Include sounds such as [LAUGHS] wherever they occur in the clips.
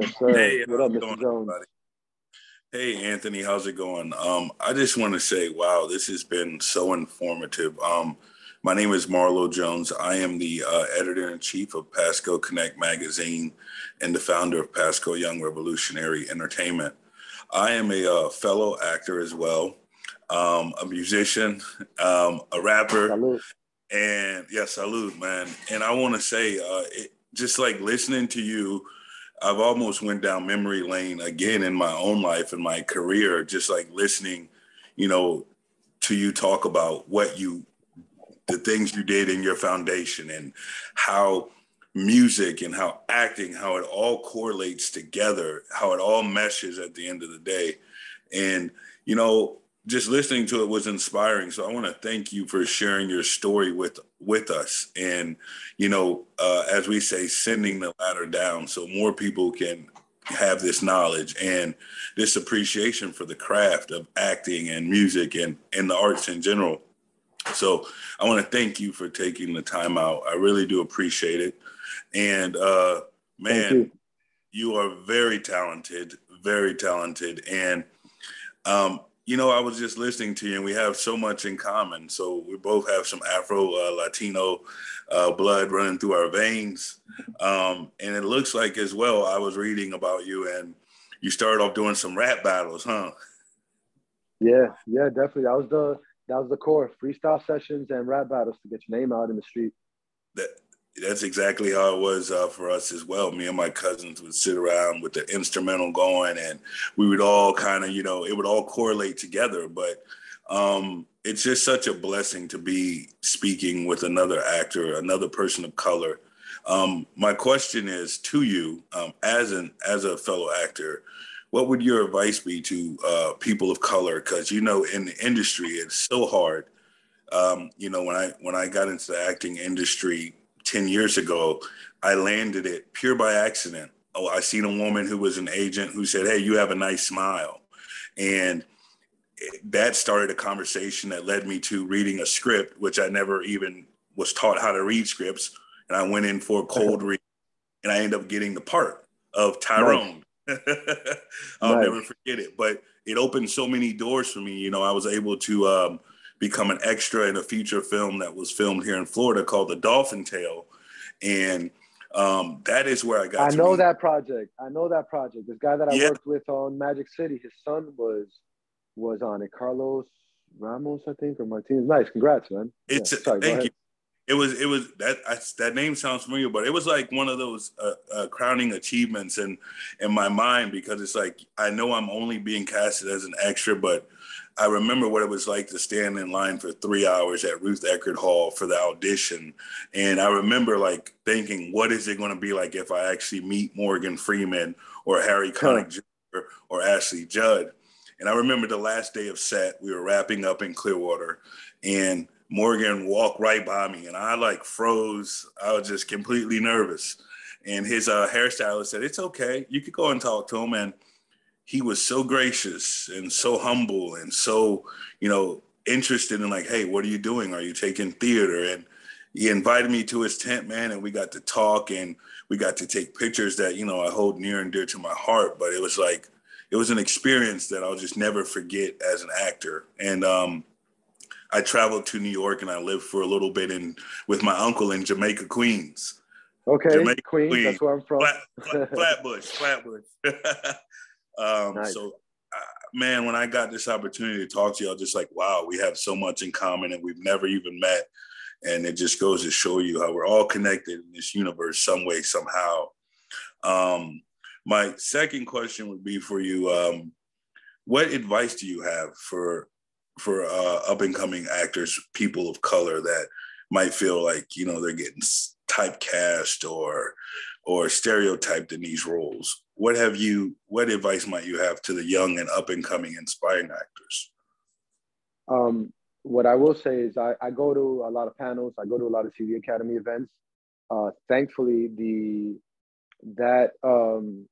Yes, sir. Hey, what up, Mr. going, Jones? everybody? Hey, Anthony, how's it going? Um, I just want to say, wow, this has been so informative. Um, my name is Marlowe Jones. I am the uh, editor in chief of Pasco Connect magazine and the founder of Pasco Young Revolutionary Entertainment. I am a uh, fellow actor as well, um, a musician, um, a rapper, Salute. and yeah, salute, man. And I want to say, uh, it, just like listening to you, I've almost went down memory lane again in my own life and my career, just like listening, you know, to you talk about what you, the things you did in your foundation and how music and how acting, how it all correlates together, how it all meshes at the end of the day. And, you know, just listening to it was inspiring. So I want to thank you for sharing your story with with us, and you know, uh, as we say, sending the ladder down so more people can have this knowledge and this appreciation for the craft of acting and music and and the arts in general. So I want to thank you for taking the time out. I really do appreciate it. And uh, man, you. you are very talented, very talented. And, um, you know, I was just listening to you and we have so much in common. So we both have some Afro uh, Latino uh, blood running through our veins. Um, and it looks like as well, I was reading about you and you started off doing some rap battles, huh? Yeah, yeah, definitely. That was the that was the core freestyle sessions and rap battles to get your name out in the street. That, that's exactly how it was uh, for us as well. Me and my cousins would sit around with the instrumental going, and we would all kind of, you know, it would all correlate together. But um, it's just such a blessing to be speaking with another actor, another person of color. Um, my question is to you, um, as an as a fellow actor, what would your advice be to uh, people of color? Because you know, in the industry, it's so hard. Um, you know, when I when I got into the acting industry 10 years ago, I landed it pure by accident. Oh, I seen a woman who was an agent who said, Hey, you have a nice smile. And that started a conversation that led me to reading a script, which I never even was taught how to read scripts. And I went in for a cold read and I ended up getting the part of Tyrone. [LAUGHS] I'll Nice. never forget it. But it opened so many doors for me. You know, I was able to um, become an extra in a feature film that was filmed here in Florida called The Dolphin Tale. And um, that is where I got I know meet- that project. I know that project. This guy that I Yeah. worked with on Magic City, his son was was on it. Carlos Ramos, I think, or Martinez. Nice, congrats, man. It's Yeah, sorry, thank you. It was it was that I, that name sounds familiar, but it was like one of those uh, uh, crowning achievements in in my mind because it's like I know I'm only being casted as an extra, but I remember what it was like to stand in line for three hours at Ruth Eckerd Hall for the audition, and I remember like thinking, what is it going to be like if I actually meet Morgan Freeman or Harry Connick Jr. or Ashley Judd? And I remember the last day of set, we were wrapping up in Clearwater, and Morgan walked right by me, and I like froze. I was just completely nervous. And his uh, hairstylist said, "It's okay. You could go and talk to him." And he was so gracious and so humble and so, you know, interested in like, "Hey, what are you doing? Are you taking theater?" And he invited me to his tent, man, and we got to talk and we got to take pictures that you know I hold near and dear to my heart. But it was like it was an experience that I'll just never forget as an actor. And um, I traveled to New York and I lived for a little bit in with my uncle in Jamaica, Queens. Okay, Jamaica Queens, Queen. that's where I'm from. Flat, [LAUGHS] Flatbush, Flatbush. [LAUGHS] um, Nice. So, uh, man, when I got this opportunity to talk to was just like, wow, we have so much in common and we've never even met. And it just goes to show you how we're all connected in this universe, some way, somehow. Um, my second question would be for you: um, What advice do you have for for uh, up and coming actors, people of color that might feel like you know they're getting typecast or or stereotyped in these roles? What have you? What advice might you have to the young and up and coming inspiring actors? Um, what I will say is I, I go to a lot of panels. I go to a lot of TV Academy events. Uh, thankfully, the that um,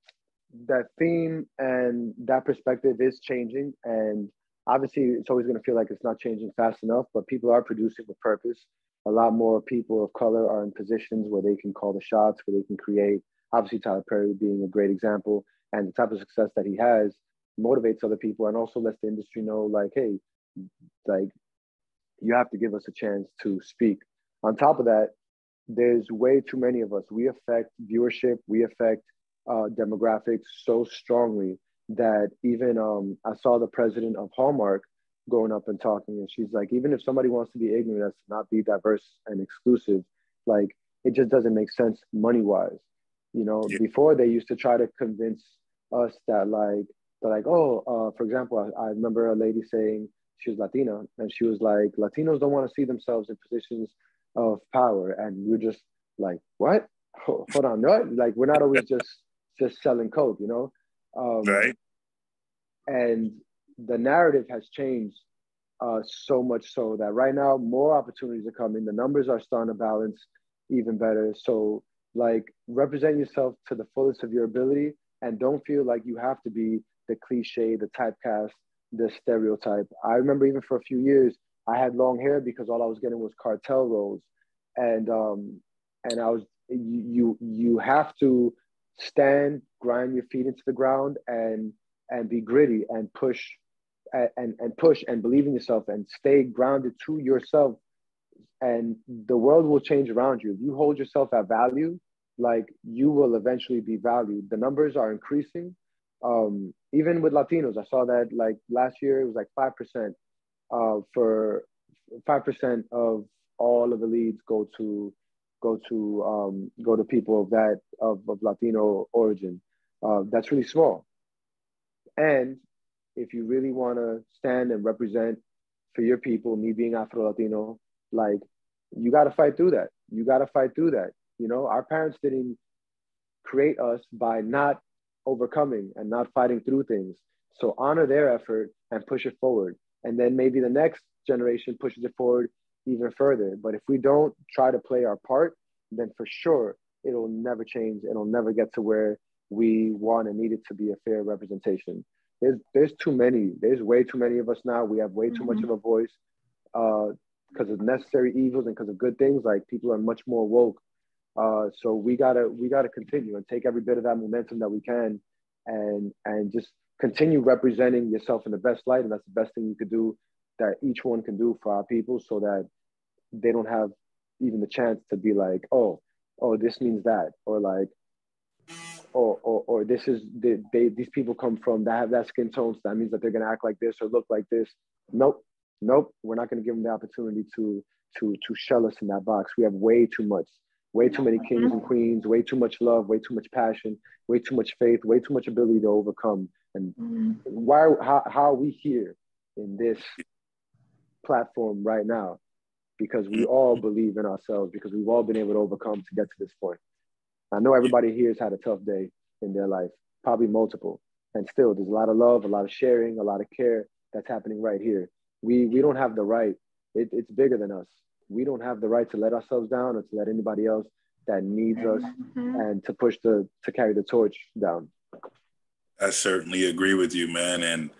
that theme and that perspective is changing, and obviously, it's always going to feel like it's not changing fast enough. But people are producing with purpose. A lot more people of color are in positions where they can call the shots, where they can create obviously Tyler Perry being a great example and the type of success that he has motivates other people and also lets the industry know like, hey, like you have to give us a chance to speak. On top of that, there's way too many of us. We affect viewership, we affect uh, demographics so strongly that even um, I saw the president of Hallmark going up and talking, and she's like, even if somebody wants to be ignorant, that's not be diverse and exclusive, like it just doesn't make sense money wise. You know, yeah. before they used to try to convince us that like they're like, oh, uh, for example, I, I, remember a lady saying she was Latina, and she was like, Latinos don't want to see themselves in positions of power, and we're just like, what? Hold on, what? Like we're not always [LAUGHS] just just selling coke, you know? Um, right. And the narrative has changed uh, so much so that right now more opportunities are coming. The numbers are starting to balance even better. So like represent yourself to the fullest of your ability and don't feel like you have to be the cliche, the typecast, the stereotype. I remember even for a few years, I had long hair because all I was getting was cartel roles, and um, and I was you you have to stand, grind your feet into the ground, and and be gritty and push and and push and believe in yourself and stay grounded to yourself. And the world will change around you. If you hold yourself at value like you will eventually be valued. The numbers are increasing. Um, even with latinos i saw that like last year it was like 5% uh, for 5% of all of the leads go to go to um, go to people of that of, of latino origin. Uh, that's really small. And if you really want to stand and represent for your people, me being Afro Latino, like you got to fight through that. You got to fight through that. You know, our parents didn't create us by not overcoming and not fighting through things. So honor their effort and push it forward. And then maybe the next generation pushes it forward even further. But if we don't try to play our part, then for sure it'll never change. It'll never get to where we want and need it to be a fair representation there's there's too many. There's way too many of us now. We have way too mm-hmm. much of a voice uh, because of necessary evils and because of good things. Like people are much more woke. Uh, so we gotta we gotta continue and take every bit of that momentum that we can, and and just continue representing yourself in the best light. And that's the best thing you could do that each one can do for our people, so that they don't have even the chance to be like, oh, oh, this means that, or like, or, or, or this is they, they, these people come from that have that skin tone so that means that they're going to act like this or look like this. Nope nope we're not going to give them the opportunity to to to shell us in that box. We have way too much way too many kings and queens way too much love way too much passion way too much faith way too much ability to overcome. And mm-hmm. why how, how are we here in this platform right now? Because we all believe in ourselves because we've all been able to overcome to get to this point I know everybody here has had a tough day in their life, probably multiple. And still, there's a lot of love, a lot of sharing, a lot of care that's happening right here. We, we don't have the right, it, it's bigger than us. We don't have the right to let ourselves down or to let anybody else that needs us mm-hmm. and to push the, to carry the torch down. I certainly agree with you, man. And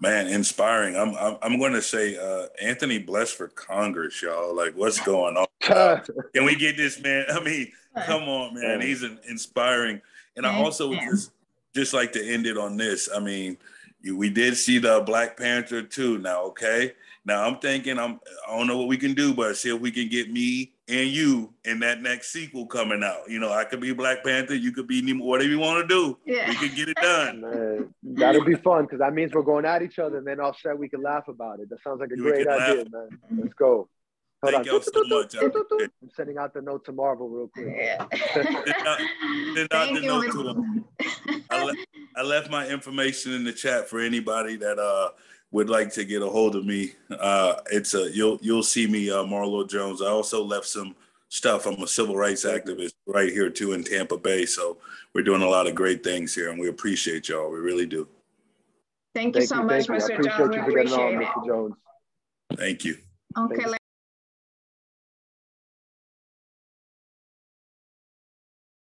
man, inspiring. I'm I'm, I'm going to say uh, Anthony Bless for Congress, y'all. Like, what's going on? [LAUGHS] Can we get this man? I mean, come on, man. He's an inspiring. And I also just just like to end it on this. I mean, you, we did see the Black Panther too. Now, okay. Now I'm thinking I'm I don't know what we can do, but see if we can get me and you in that next sequel coming out. You know, I could be Black Panther, you could be Nemo, whatever you want to do. Yeah. We can get it done. [LAUGHS] Man, that'll be fun because that means we're going at each other and then offset we can laugh about it. That sounds like a great idea, laugh. man. Let's go. Hold Thank on. you so much. I'm sending out the note to Marvel real quick. Yeah. send out, the note to him. I, le- I left my information in the chat for anybody that uh would like to get a hold of me, uh, it's a you'll you'll see me, uh, Marlowe Jones. I also left some stuff. I'm a civil rights activist right here too in Tampa Bay. So we're doing a lot of great things here, and we appreciate y'all. We really do. Thank you thank so you, much, Mr. Jones. We appreciate it. Thank you. Okay.